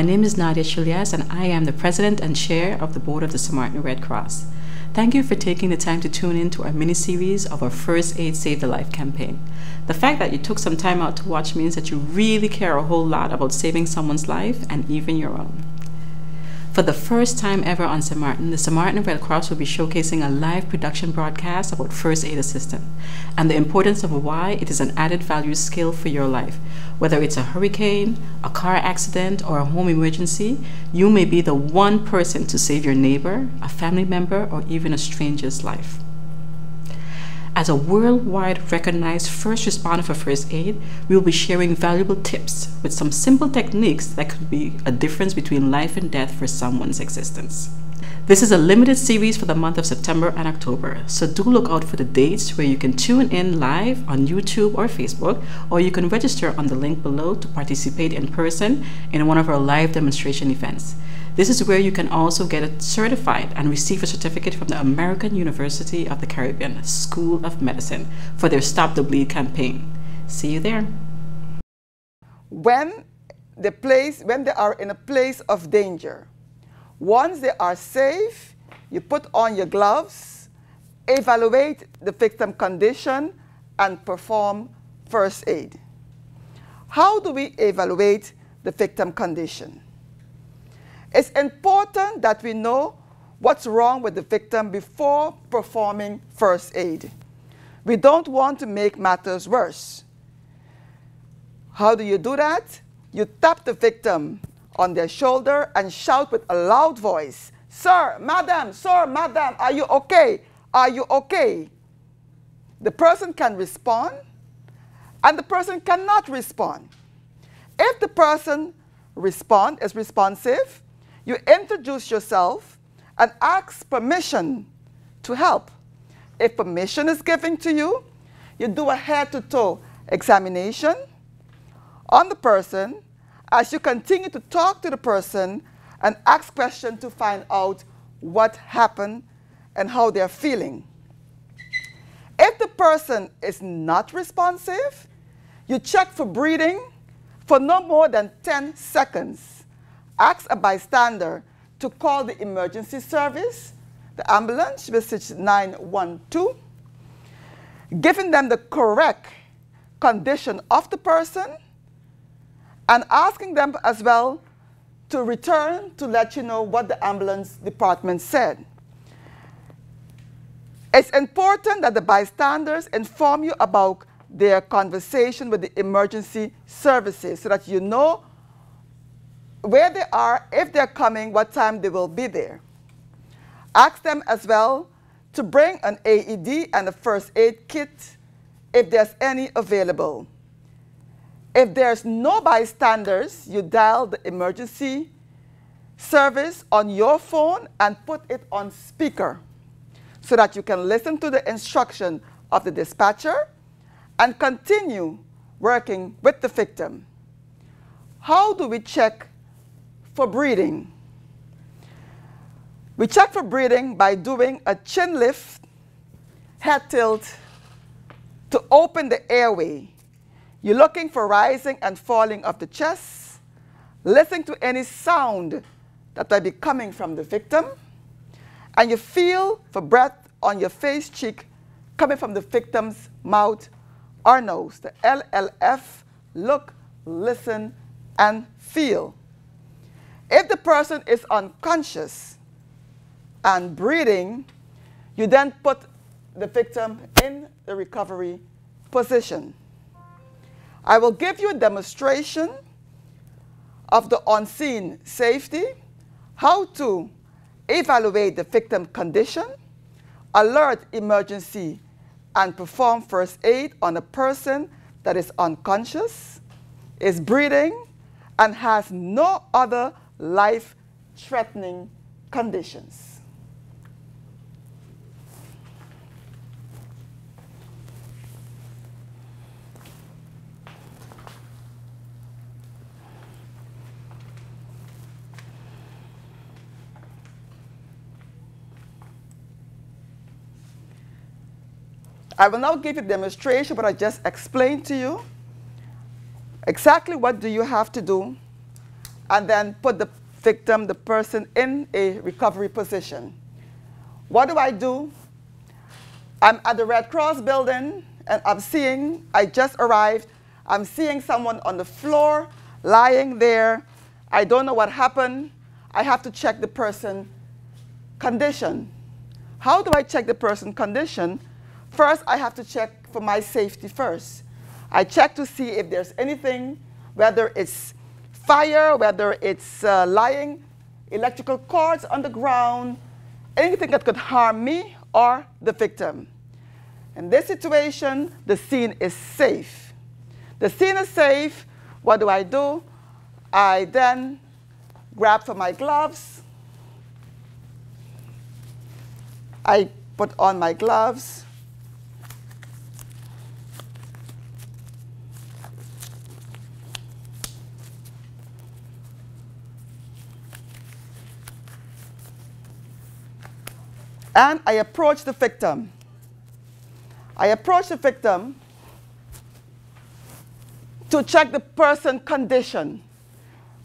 My name is Nadia Chilias, and I am the President and Chair of the Board of the Sint Maarten Red Cross. Thank you for taking the time to tune in to our mini series of our First Aid Save the Life campaign. The fact that you took some time out to watch means that you really care a whole lot about saving someone's life and even your own. For the first time ever on Sint Maarten, the Sint Maarten Red Cross will be showcasing a live production broadcast about first aid assistance and the importance of why it is an added value skill for your life. Whether it's a hurricane, a car accident, or a home emergency, you may be the one person to save your neighbor, a family member, or even a stranger's life. As a worldwide recognized first responder for first aid, we will be sharing valuable tips with some simple techniques that could be a difference between life and death for someone's existence. This is a limited series for the month of September and October, so do look out for the dates where you can tune in live on YouTube or Facebook, or you can register on the link below to participate in person in one of our live demonstration events. This is where you can also get certified and receive a certificate from the American University of the Caribbean School of Medicine for their Stop the Bleed campaign. See you there. When the place, when they are in a place of danger, once they are safe, you put on your gloves, evaluate the victim condition, and perform first aid. How do we evaluate the victim condition? It's important that we know what's wrong with the victim before performing first aid. We don't want to make matters worse. How do you do that? You tap the victim on their shoulder and shout with a loud voice, Sir, Madam, Sir, Madam, are you okay? Are you okay? The person can respond and the person cannot respond. If the person respond is responsive, you introduce yourself and ask permission to help. If permission is given to you, you do a head-to-toe examination on the person as you continue to talk to the person and ask questions to find out what happened and how they're feeling. If the person is not responsive, you check for breathing for no more than 10 seconds ask a bystander to call the emergency service, the ambulance, is 912, giving them the correct condition of the person, and asking them as well to return to let you know what the ambulance department said. It's important that the bystanders inform you about their conversation with the emergency services so that you know where they are, if they're coming, what time they will be there. Ask them as well to bring an AED and a first aid kit if there's any available. If there's no bystanders, you dial the emergency service on your phone and put it on speaker so that you can listen to the instruction of the dispatcher and continue working with the victim. How do we check for breathing. We check for breathing by doing a chin lift, head tilt to open the airway. You're looking for rising and falling of the chest, listening to any sound that might be coming from the victim, and you feel for breath on your face cheek coming from the victim's mouth or nose. The LLF, look, listen, and feel. If the person is unconscious and breathing, you then put the victim in the recovery position. I will give you a demonstration of the on-scene safety, how to evaluate the victim condition, alert emergency, and perform first aid on a person that is unconscious, is breathing, and has no other life-threatening conditions. I will now give you a demonstration, but I just explained to you exactly what do you have to do and then put the victim, the person, in a recovery position. What do I do? I'm at the Red Cross building, and I'm seeing, I just arrived, I'm seeing someone on the floor, lying there. I don't know what happened. I have to check the person condition. How do I check the person condition? First, I have to check for my safety first. I check to see if there's anything, whether it's fire, whether it's uh, lying, electrical cords on the ground, anything that could harm me or the victim. In this situation, the scene is safe. The scene is safe. What do I do? I then grab for my gloves. I put on my gloves. And I approach the victim. I approach the victim to check the person condition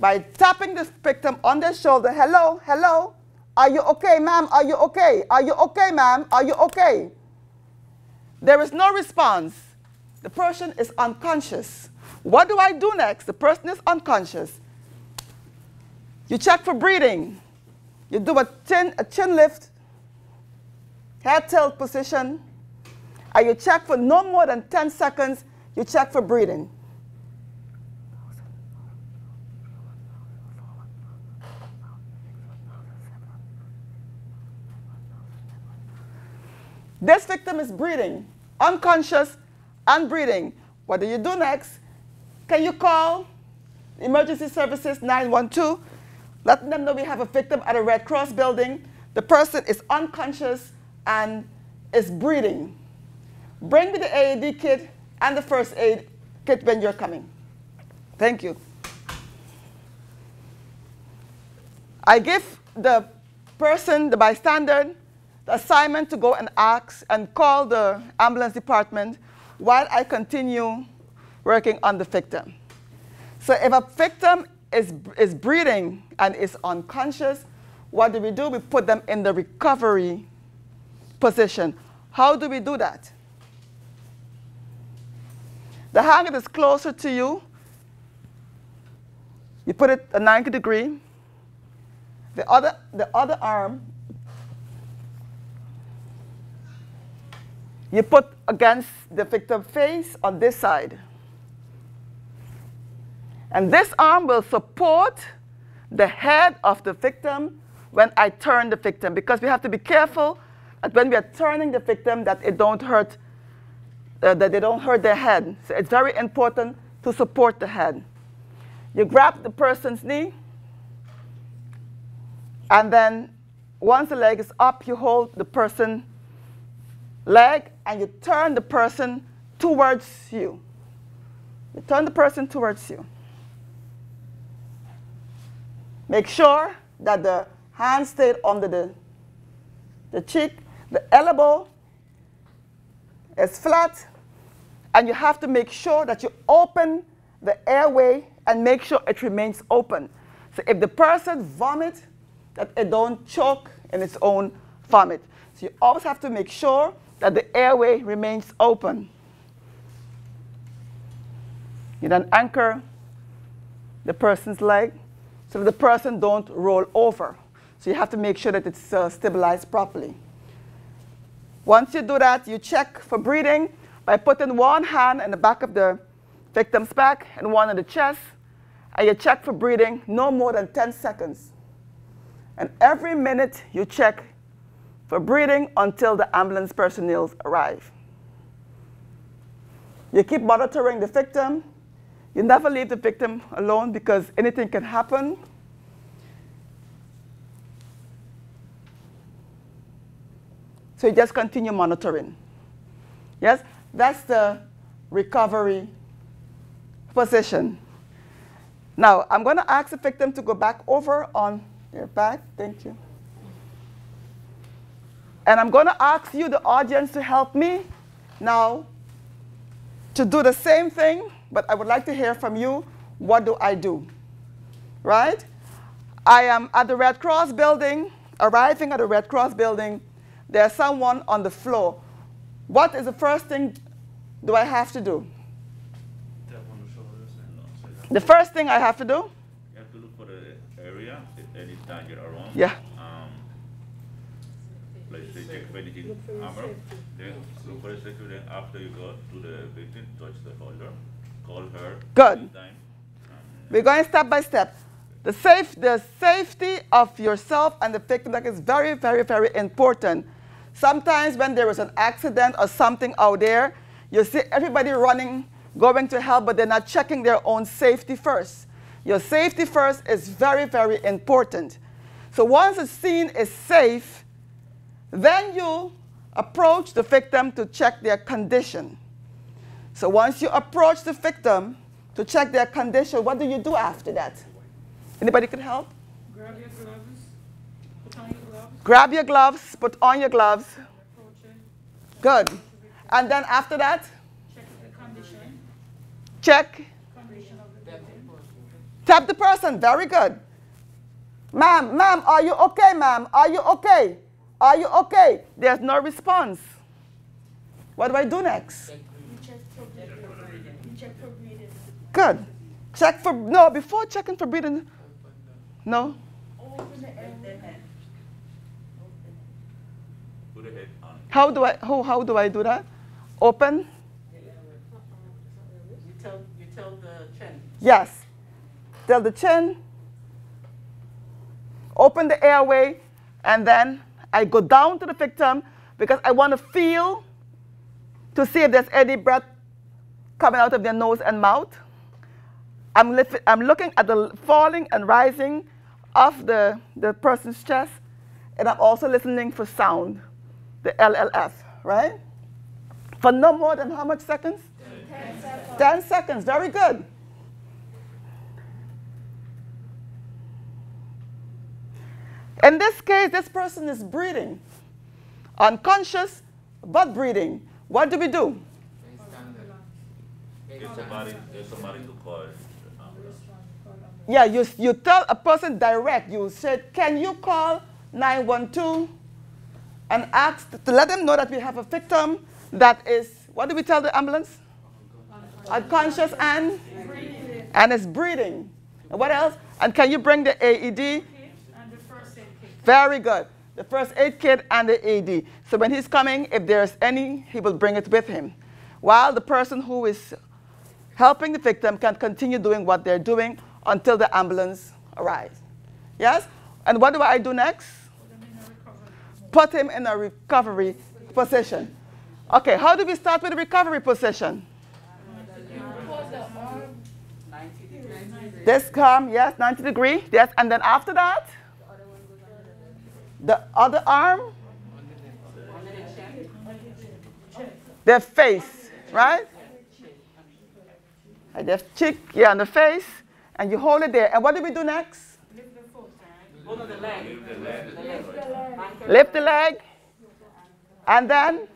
by tapping the victim on the shoulder. Hello, hello. Are you okay, ma'am? Are you okay? Are you okay, ma'am? Are you okay? There is no response. The person is unconscious. What do I do next? The person is unconscious. You check for breathing. You do a chin, a chin lift head tilt position, and you check for no more than 10 seconds, you check for breathing. This victim is breathing, unconscious and breathing. What do you do next? Can you call emergency services 912, letting them know we have a victim at a Red Cross building. The person is unconscious and is breathing. Bring me the AED kit and the first aid kit when you're coming. Thank you. I give the person, the bystander, the assignment to go and ask and call the ambulance department while I continue working on the victim. So if a victim is, is breathing and is unconscious, what do we do? We put them in the recovery position. How do we do that? The hand is closer to you. You put it a 90 degree. The other, the other arm, you put against the victim face on this side. And this arm will support the head of the victim when I turn the victim because we have to be careful that when we are turning the victim that it don't hurt, uh, that they don't hurt their head. So it's very important to support the head. You grab the person's knee, and then once the leg is up, you hold the person leg and you turn the person towards you. You turn the person towards you. Make sure that the hand stayed under the, the cheek the elbow is flat, and you have to make sure that you open the airway and make sure it remains open. So if the person vomits, that it don't choke in its own vomit. So you always have to make sure that the airway remains open. You then anchor the person's leg so that the person don't roll over. So you have to make sure that it's uh, stabilized properly. Once you do that, you check for breathing by putting one hand in the back of the victim's back and one in the chest, and you check for breathing no more than 10 seconds. And every minute you check for breathing until the ambulance personnel arrive. You keep monitoring the victim. You never leave the victim alone because anything can happen. So you just continue monitoring. Yes, that's the recovery position. Now, I'm going to ask the victim to go back over on your back. Thank you. And I'm going to ask you, the audience, to help me now to do the same thing, but I would like to hear from you, what do I do? right? I am at the Red Cross building, arriving at the Red Cross building. There's someone on the floor. What is the first thing do I have to do? The first thing I have to do? You have to look for the area, any danger around. Yeah. Um, like say check if anything armor, then look for the safety, then after you go to the victim, touch the shoulder, call her. Good. anytime, um, We're going step by step. The, safe, the safety of yourself and the victim that is very, very, very important. Sometimes when there is an accident or something out there, you see everybody running, going to help, but they're not checking their own safety first. Your safety first is very, very important. So once the scene is safe, then you approach the victim to check their condition. So once you approach the victim to check their condition, what do you do after that? Anybody can help? Grab your gloves, put on your gloves, Grab your gloves, put on your gloves. Good. And then after that, check the condition, check, condition the tap the person. Very good. Ma'am, ma'am, are you okay, ma'am? Are you okay? Are you okay? There's no response. What do I do next? Check. Check. Good. Check for, no, before checking for breathing, no? Open the airway. Put the head on. How do I, how, how do I do that? Open? You tell, you tell the chin. Yes. Tell the chin. Open the airway. And then I go down to the victim because I want to feel to see if there's any breath coming out of their nose and mouth. I'm, I'm looking at the falling and rising of the, the person's chest. And I'm also listening for sound, the LLF, right? For no more than how much seconds? 10 seconds. 10 seconds. Very good. In this case, this person is breathing. Unconscious, but breathing. What do we do? There's somebody, there's somebody to call. um, Yeah, you, you tell a person direct. You said, can you call 912 and ask to let them know that we have a victim that is, what do we tell the ambulance? Unconscious and? And is breathing. And what else? And can you bring the AED? And the first aid kit. Very good. The first aid kit and the AED. So when he's coming, if there's any, he will bring it with him. While the person who is helping the victim can continue doing what they're doing until the ambulance arrives. Yes? And what do I do next? Put him in a recovery position. Okay, how do we start with the recovery position? This come, yes, 90 degree, yes, and then after that, the other arm, the face, right? And the cheek, yeah, on the face, and you hold it there. And what do we do next? Lift the foot. Go to the leg. The leg. Lift the leg, and then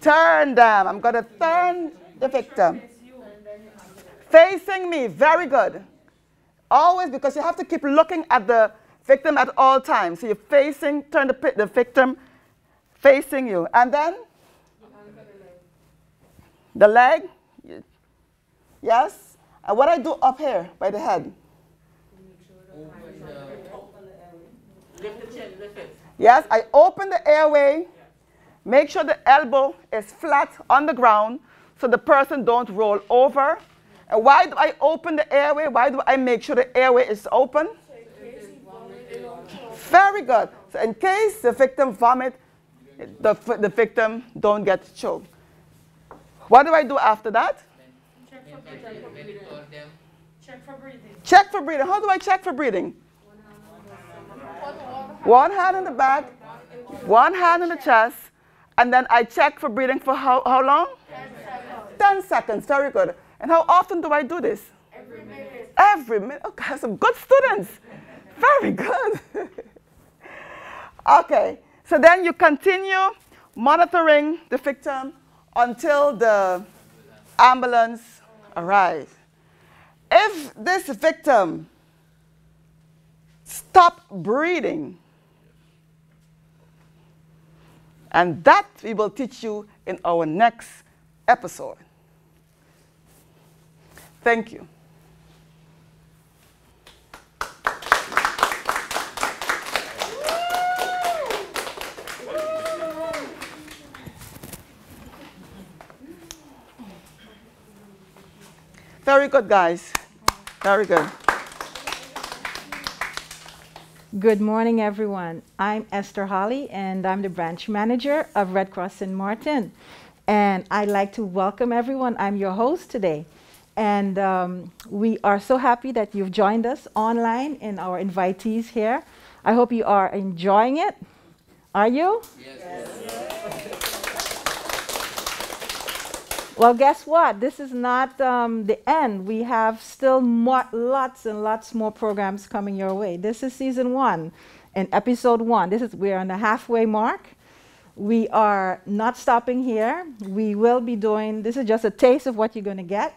turn them. I'm going to turn the victim. Facing me, very good. Always because you have to keep looking at the victim at all times. So you're facing, turn the, the victim facing you. And then the leg. Yes. And what I do up here by the head. Lift the chin, lift it. Yes, I open the airway, make sure the elbow is flat on the ground so the person don't roll over. And why do I open the airway? Why do I make sure the airway is open? Very good. So in case the victim vomit, the, the victim don't get choked. What do I do after that? Check for breathing. Check for breathing. Check for breathing. How do I check for breathing? One hand on the back, one hand on the chest, and then I check for breathing for how, how long? 10 seconds. Very good. And how often do I do this? Every minute. Every minute. Okay, some good students. Very good. okay, so then you continue monitoring the victim until the ambulance arrives. If this victim stop breathing, and that we will teach you in our next episode. Thank you. Very good, guys. Very good. Good morning, everyone. I'm Esther Holly, and I'm the branch manager of Red Cross St. Maarten. And I'd like to welcome everyone. I'm your host today. And um, we are so happy that you've joined us online and our invitees here. I hope you are enjoying it. Are you? Yes. yes. Well, guess what? This is not um, the end. We have still more, lots and lots more programs coming your way. This is season one and episode one. This is we're on the halfway mark. We are not stopping here. We will be doing. This is just a taste of what you're going to get.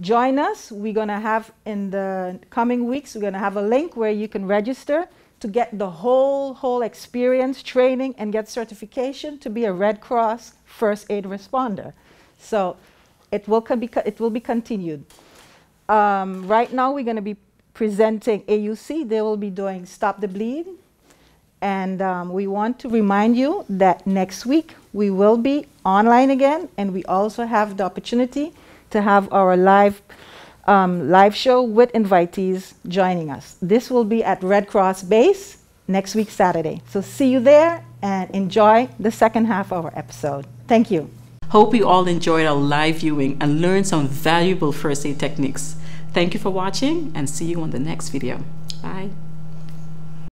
Join us. We're going to have in the coming weeks. We're going to have a link where you can register to get the whole whole experience, training, and get certification to be a Red Cross first aid responder. So it will, be, it will be continued. Um, right now, we're going to be presenting AUC. They will be doing Stop the Bleed. And um, we want to remind you that next week we will be online again, and we also have the opportunity to have our live um, live show with invitees joining us. This will be at Red Cross Base next week, Saturday. So see you there and enjoy the second half of our episode. Thank you. Hope you all enjoyed our live viewing and learned some valuable first aid techniques. Thank you for watching and see you on the next video. Bye.